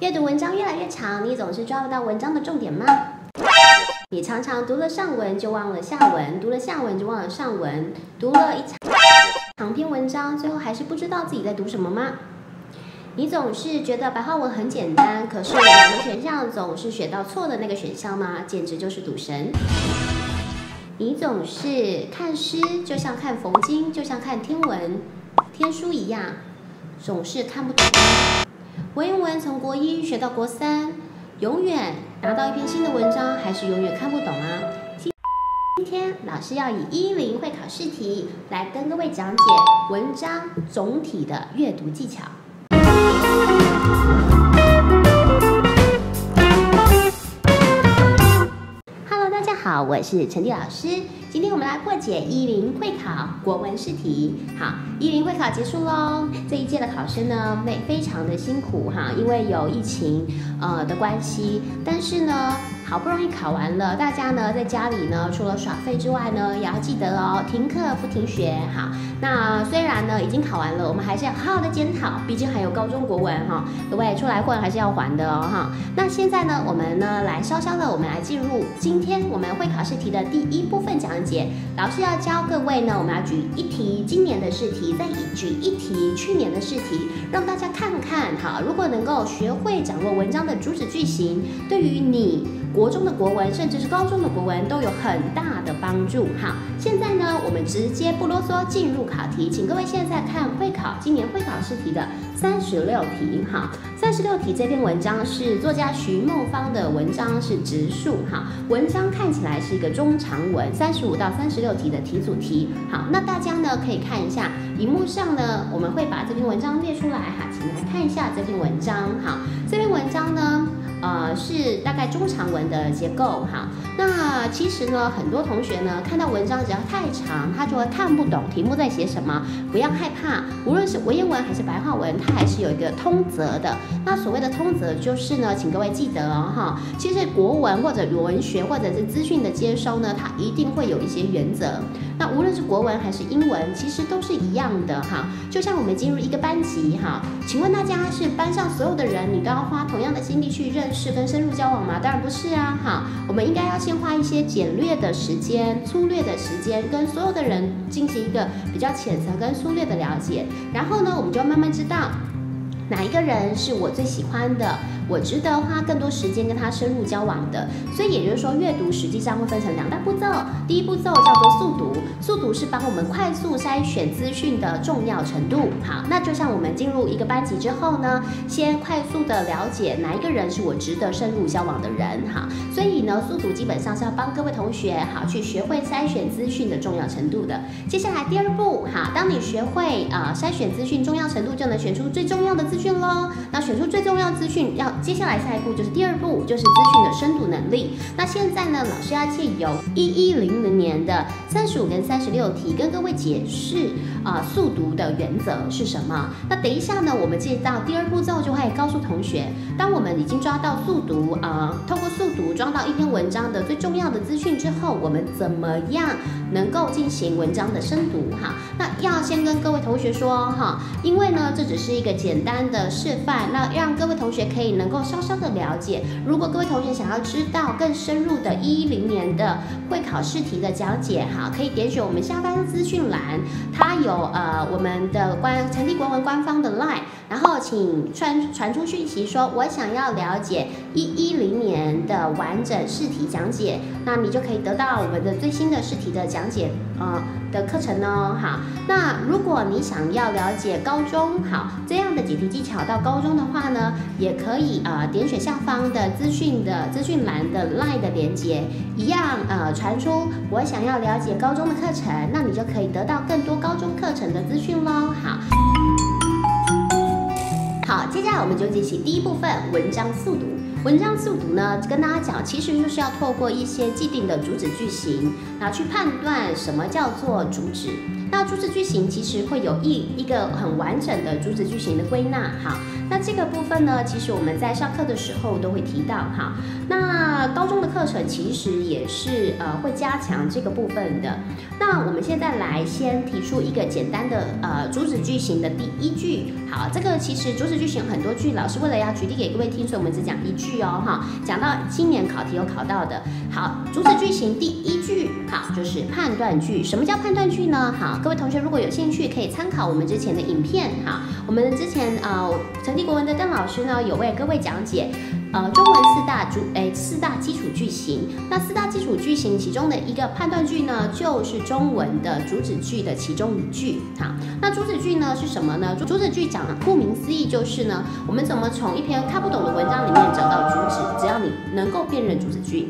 阅读文章越来越长，你总是抓不到文章的重点吗？你常常读了上文就忘了下文，读了下文就忘了上文，读了一长篇文章，最后还是不知道自己在读什么吗？你总是觉得白话文很简单，可是两个选项总是选到错的那个选项吗？简直就是赌神。你总是看诗就像看佛经，就像看天文天书一样，总是看不懂。文言文从国一学到国三，永远拿到一篇新的文章，还是永远看不懂啊？今今天老师要以一零会考试题来跟各位讲解文章总体的阅读技巧。Hello，大家好，我是陈丽老师。今天我们来破解一零会考国文试题。好，一零会考结束喽。这一届的考生呢，非非常的辛苦哈，因为有疫情呃的关系，但是呢。好不容易考完了，大家呢在家里呢，除了耍废之外呢，也要记得哦，停课不停学。好，那虽然呢已经考完了，我们还是要好好的检讨，毕竟还有高中国文哈，各位出来混还是要还的哦哈。那现在呢，我们呢来稍稍的，我们来进入今天我们会考试题的第一部分讲解。老师要教各位呢，我们要举一题今年的试题，再举一题去年的试题，让大家看看哈，如果能够学会掌握文章的主旨句型，对于你。国中的国文，甚至是高中的国文，都有很大的帮助。好，现在呢，我们直接不啰嗦，进入考题，请各位现在看会考今年会考试题的三十六题。哈，三十六题这篇文章是作家徐梦芳的文章，是直述。哈，文章看起来是一个中长文，三十五到三十六题的题组题。好，那大家呢可以看一下荧幕上呢，我们会把这篇文章列出来。哈，请来看一下这篇文章。好，这篇文章呢。呃，是大概中长文的结构哈。那其实呢，很多同学呢看到文章只要太长，他就会看不懂题目在写什么。不要害怕，无论是文言文还是白话文，它还是有一个通则的。那所谓的通则就是呢，请各位记得哦哈。其实国文或者文学或者是资讯的接收呢，它一定会有一些原则。那无论是国文还是英文，其实都是一样的哈。就像我们进入一个班级哈，请问大家是班上所有的人，你都要花同样的心力去认是跟深入交往吗？当然不是啊哈。我们应该要先花一些简略的时间、粗略的时间，跟所有的人进行一个比较浅层跟粗略的了解。然后呢，我们就慢慢知道哪一个人是我最喜欢的。我值得花更多时间跟他深入交往的，所以也就是说，阅读实际上会分成两大步骤。第一步骤叫做速读，速读是帮我们快速筛选资讯的重要程度。好，那就像我们进入一个班级之后呢，先快速的了解哪一个人是我值得深入交往的人。哈，所以呢，速读基本上是要帮各位同学好去学会筛选资讯的重要程度的。接下来第二步，好，当你学会啊筛选资讯重要程度，就能选出最重要的资讯喽。那选出最重要资讯要。接下来下一步就是第二步，就是资讯的深度能力。那现在呢，老师要借由一一零零年的三十五跟三十六题，跟各位解释啊速读的原则是什么。那等一下呢，我们接到第二步骤就会告诉同学，当我们已经抓到速读啊，透过速读抓到一篇文章的最重要的资讯之后，我们怎么样能够进行文章的深读？哈，那要先跟各位同学说哈，因为呢，这只是一个简单的示范，那让各位同学可以能。够稍稍的了解，如果各位同学想要知道更深入的一零年的会考试题的讲解，哈，可以点选我们下方资讯栏，它有呃我们的官成立国文官方的 line，然后请传传出讯息说，我想要了解一一零年的完整试题讲解，那你就可以得到我们的最新的试题的讲解，呃。的课程呢，好，那如果你想要了解高中好这样的解题技巧到高中的话呢，也可以呃点选下方的资讯的资讯栏的 line 的连接，一样呃传出我想要了解高中的课程，那你就可以得到更多高中课程的资讯喽，好，好，接下来我们就进行第一部分文章速读。文章速读呢，跟大家讲，其实就是要透过一些既定的主旨句型，然后去判断什么叫做主旨。那主旨句型其实会有一一个很完整的主旨句型的归纳，好。那这个部分呢，其实我们在上课的时候都会提到哈。那高中的课程其实也是呃会加强这个部分的。那我们现在来先提出一个简单的呃主旨句型的第一句。好，这个其实主旨句型很多句，老师为了要举例给各位听，所以我们只讲一句哦哈。讲到今年考题有考到的，好，主旨句型第一句好就是判断句。什么叫判断句呢？好，各位同学如果有兴趣，可以参考我们之前的影片哈。我们之前呃成绩国文的邓老师呢有为各位讲解。呃，中文四大主诶，四大基础句型。那四大基础句型其中的一个判断句呢，就是中文的主旨句的其中一句。好，那主旨句呢是什么呢？主旨句讲了，顾名思义就是呢，我们怎么从一篇看不懂的文章里面找到主旨？只要你能够辨认主旨句。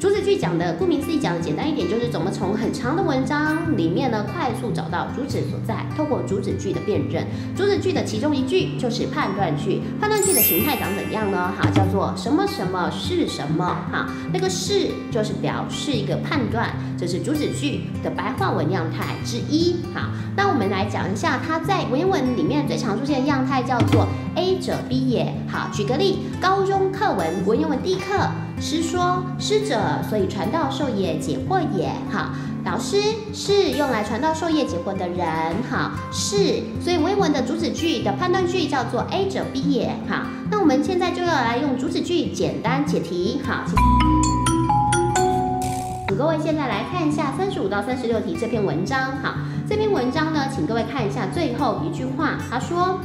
主旨句讲的，顾名思义讲的简单一点，就是怎么从很长的文章里面呢，快速找到主旨所在，透过主旨句的辨认。主旨句的其中一句就是判断句，判断句的形态长怎样呢？哈，叫做什么什么是什么？哈，那个是就是表示一个判断，这是主旨句的白话文样态之一。好，那我们来讲一下，它在文言文里面最常出现的样态叫做 A 者 B 也。好，举个例，高中课文文言文第一课。师说：“师者，所以传道授业解惑也。好，老师是用来传道授业解惑的人。好，是，所以文言文的主旨句的判断句叫做 A 者 B 也。好，那我们现在就要来用主旨句简单解题。好，请各位现在来看一下三十五到三十六题这篇文章。好，这篇文章呢，请各位看一下最后一句话，他说，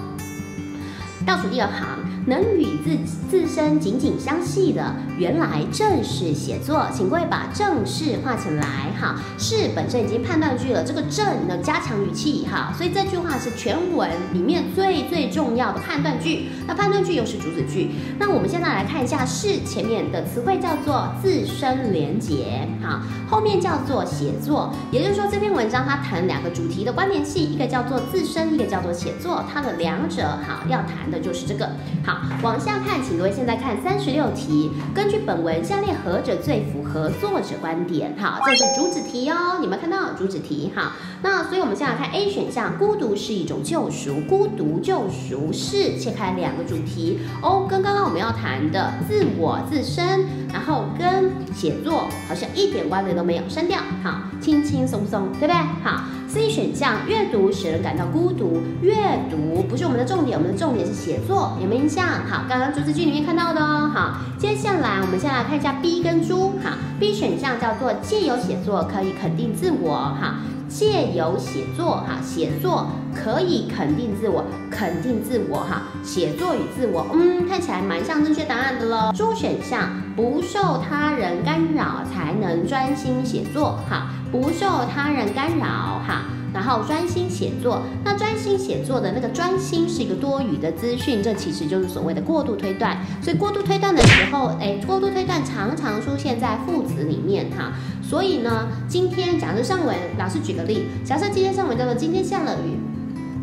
倒数第二行。”能与自自身紧紧相系的，原来正是写作。请各位把正是画起来，哈，是本身已经判断句了，这个正的加强语气，哈，所以这句话是全文里面最最重要的判断句。那判断句又是主旨句。那我们现在来看一下，是前面的词汇叫做自身连结，哈，后面叫做写作。也就是说，这篇文章它谈两个主题的关联性，一个叫做自身，一个叫做写作，它的两者，哈，要谈的就是这个，好。往下看，请各位现在看三十六题。根据本文，下列何者最符合作者观点？好，这是主旨题哦。你们看到主旨题哈？那所以我们先来看 A 选项，孤独是一种救赎。孤独救赎是切开两个主题哦，跟刚刚我们要谈的自我自身，然后跟写作好像一点关联都没有，删掉。好，轻轻松松，对不对？好。C 选项，阅读使人感到孤独。阅读不是我们的重点，我们的重点是写作，有没有印象？好，刚刚主词句里面看到的哦。好，接下来我们先来看一下 B 跟猪。好，B 选项叫做借由写作可以肯定自我。好，借由写作，哈，写作可以肯定自我，肯定自我。哈，写作与自我，嗯，看起来蛮像正确答案的喽。猪选项，不受他人干扰才能专心写作。哈。不受他人干扰，哈，然后专心写作。那专心写作的那个专心是一个多余的资讯，这其实就是所谓的过度推断。所以过度推断的时候，哎，过度推断常常出现在副词里面，哈。所以呢，今天假设上文，老师举个例，假设今天上文叫做今天下了雨，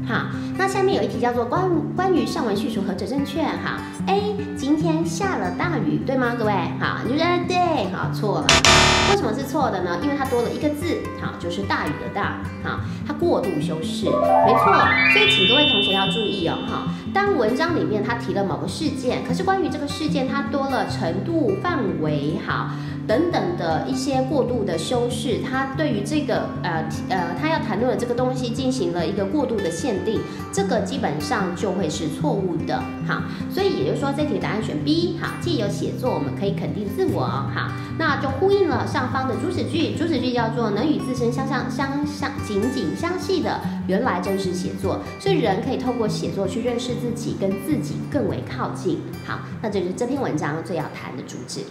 好，那下面有一题叫做关关于上文叙述何者正确？哈，A 今天下了大雨，对吗？各位，好，你觉得对？好，错了。为什么是错的呢？因为它多了一个字，好，就是大雨的大，好，它过度修饰，没错。所以请各位同学要注意哦，哈，当文章里面它提了某个事件，可是关于这个事件它多了程度、范围，好。等等的一些过度的修饰，它对于这个呃呃，他要谈论的这个东西进行了一个过度的限定，这个基本上就会是错误的，好，所以也就是说这题答案选 B，好，既有写作，我们可以肯定自我，好，那就呼应了上方的主旨句，主旨句叫做能与自身相相相相紧紧相系的，原来正是写作，所以人可以透过写作去认识自己，跟自己更为靠近，好，那这是这篇文章最要谈的主旨。